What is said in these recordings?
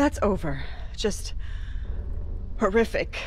That's over. Just horrific.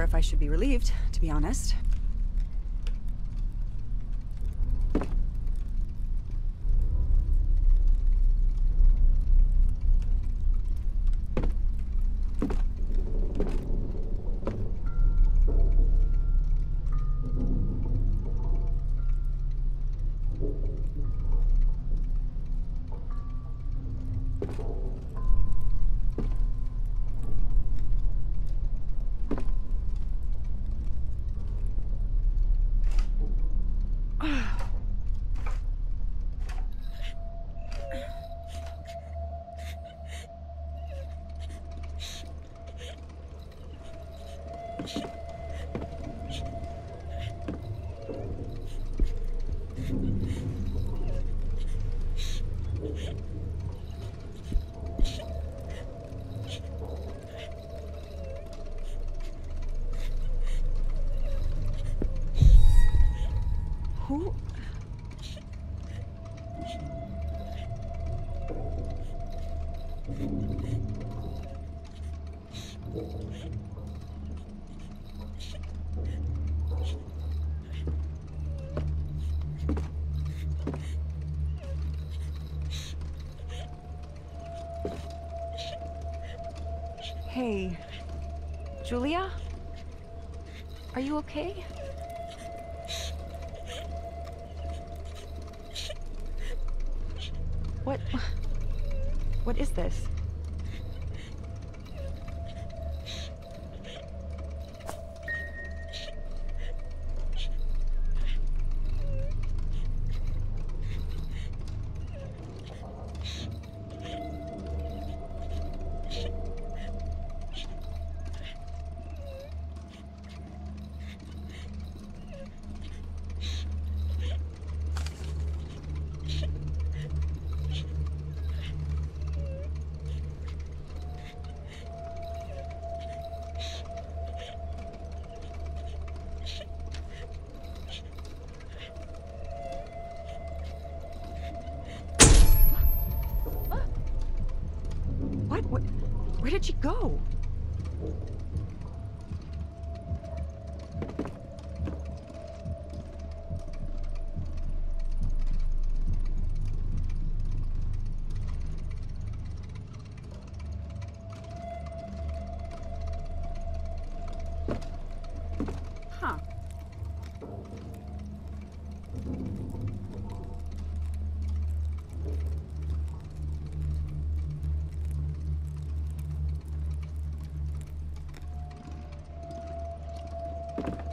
Sure if I should be relieved, to be honest. Who? Hey, Julia? Are you okay? Did she go? you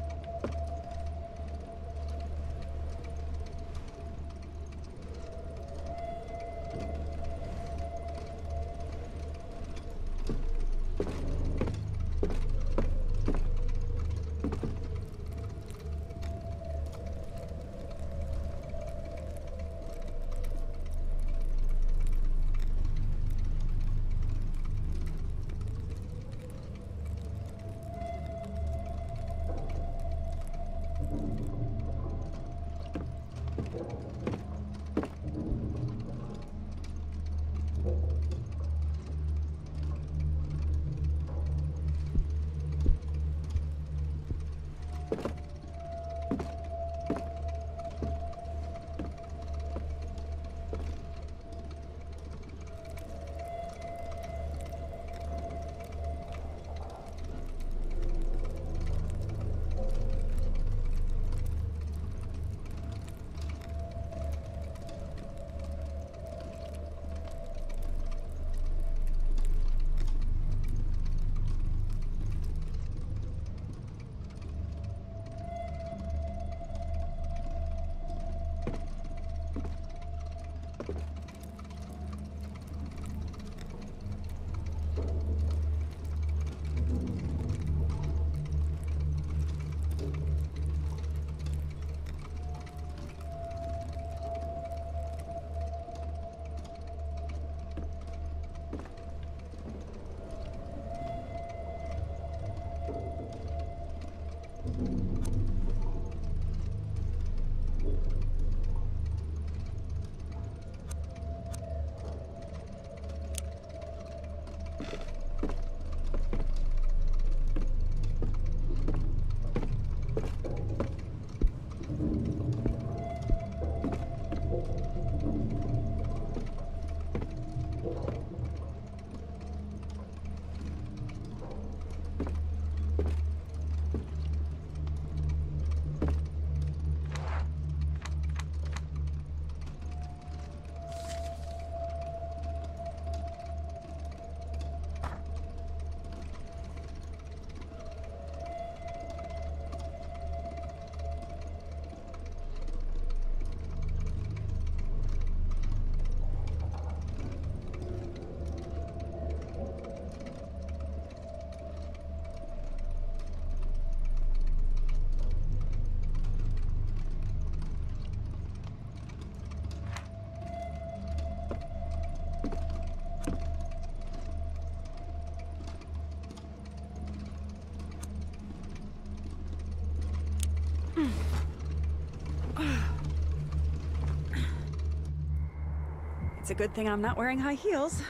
good thing I'm not wearing high heels.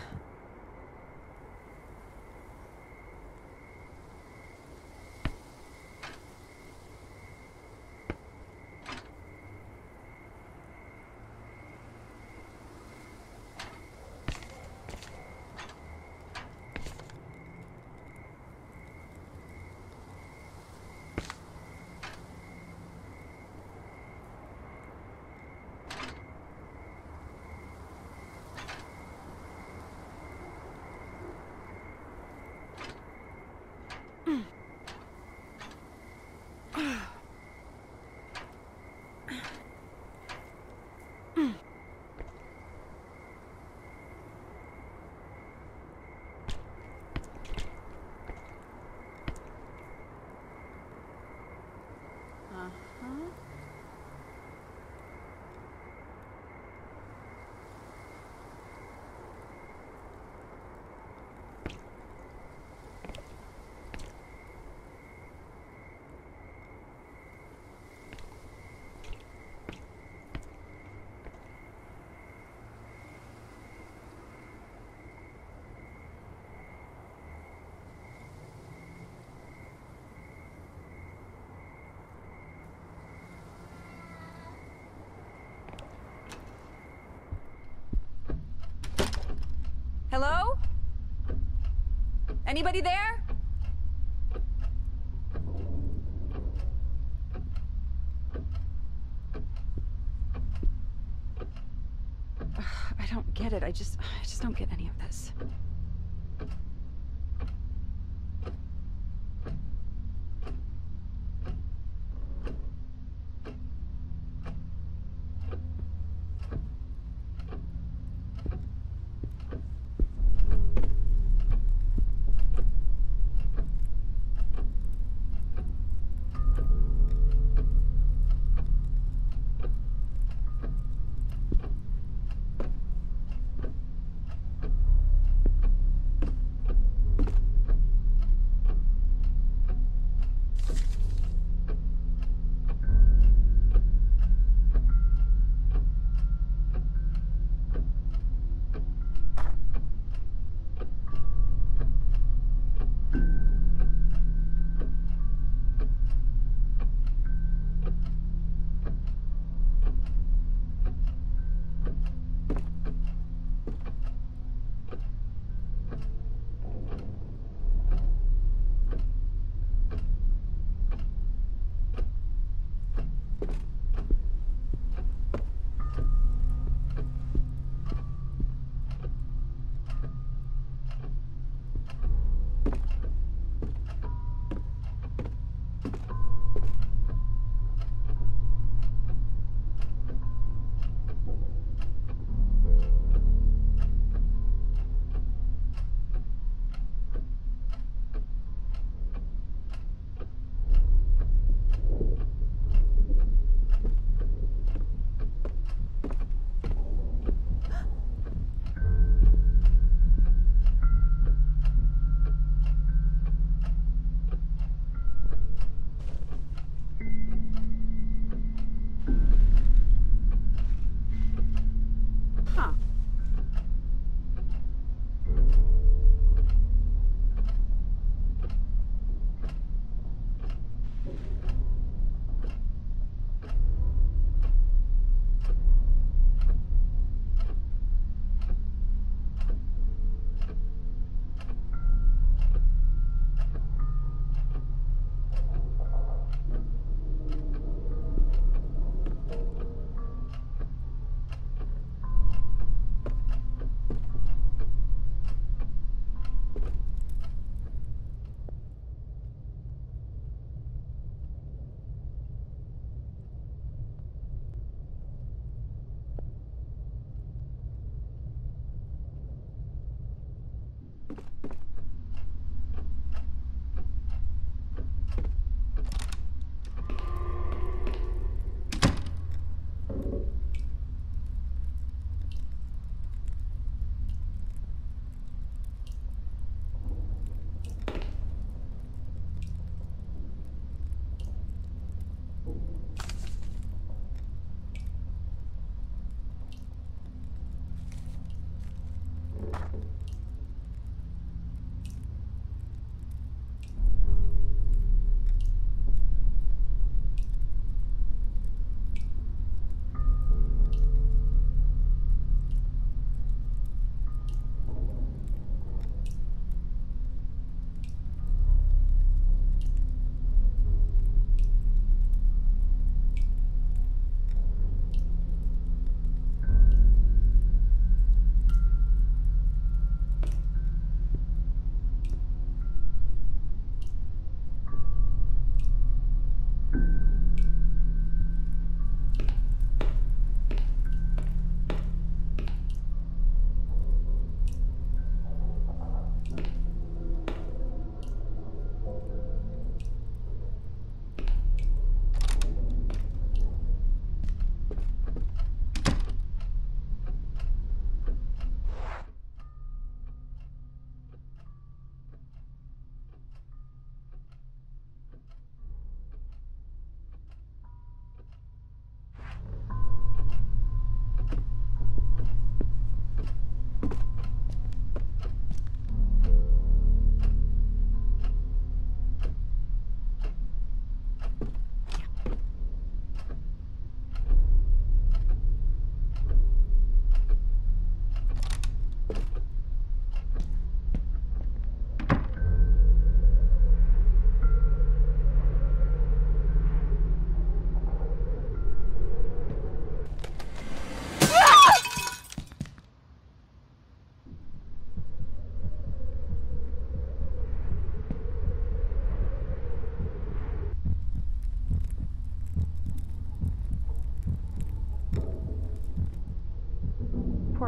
Hello? Anybody there? I don't get it. I just I just don't get any of this.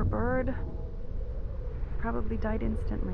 Bird. Probably died instantly.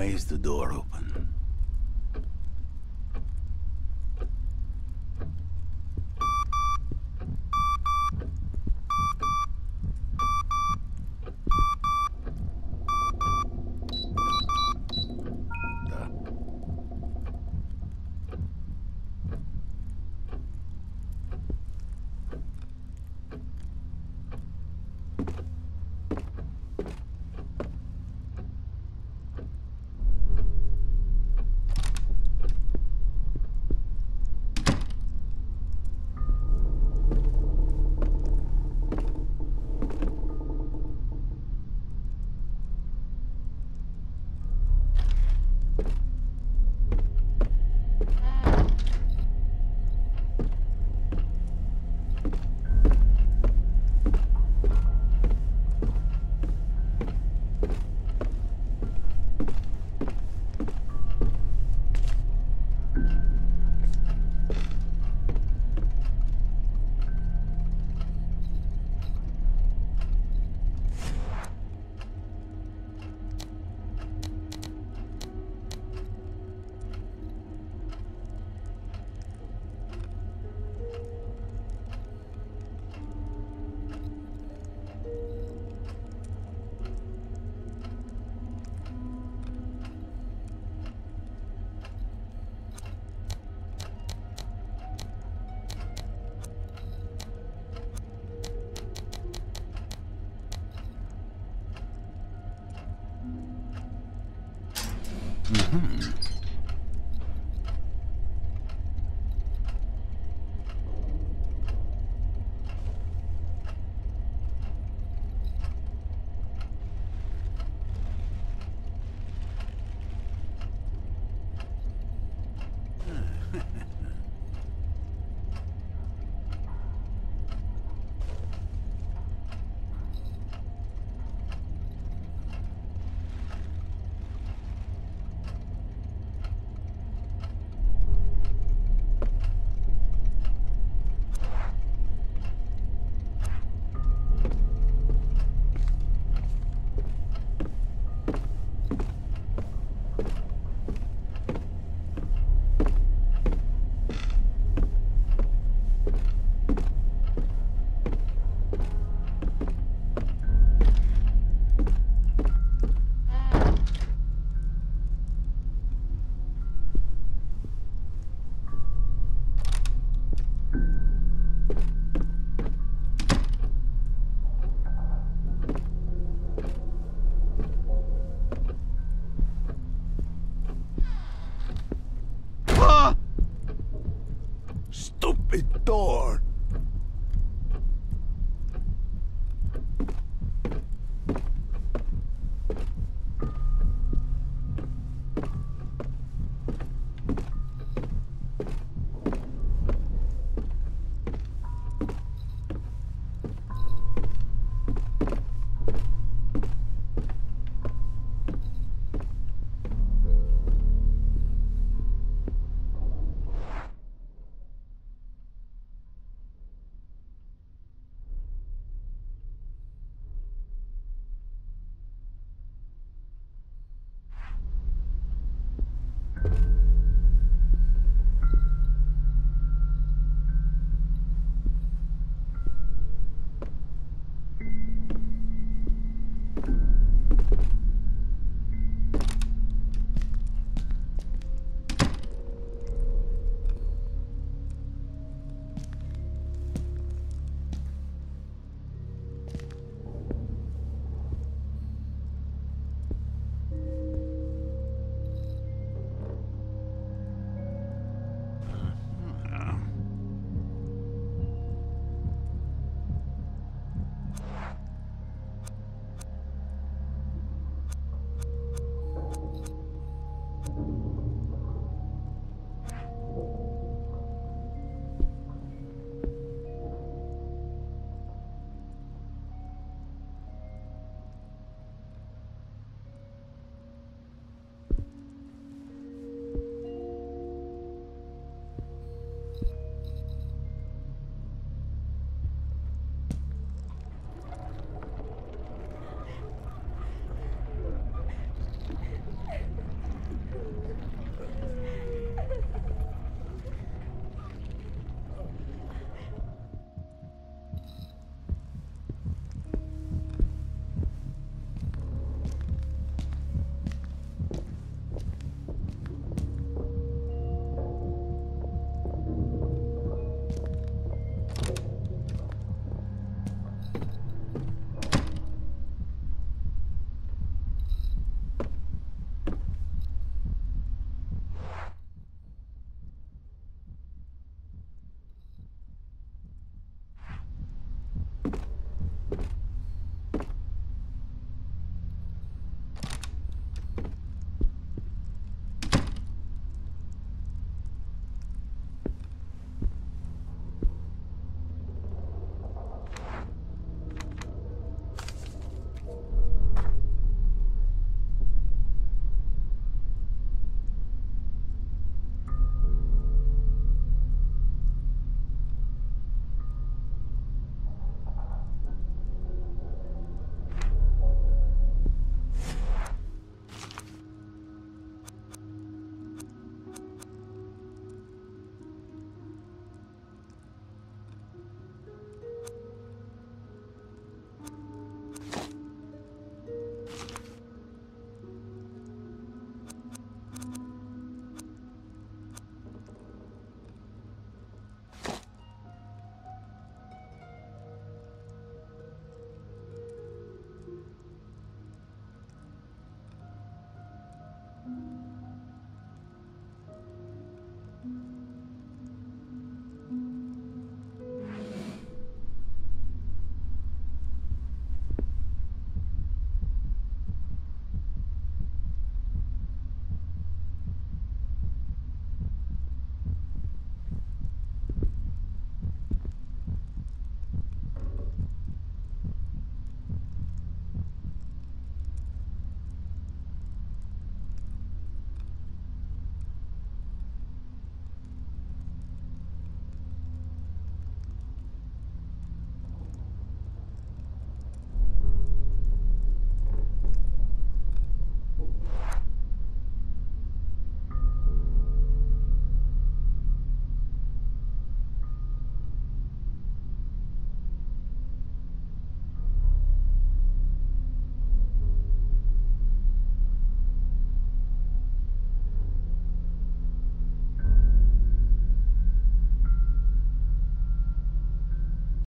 Why is the door open?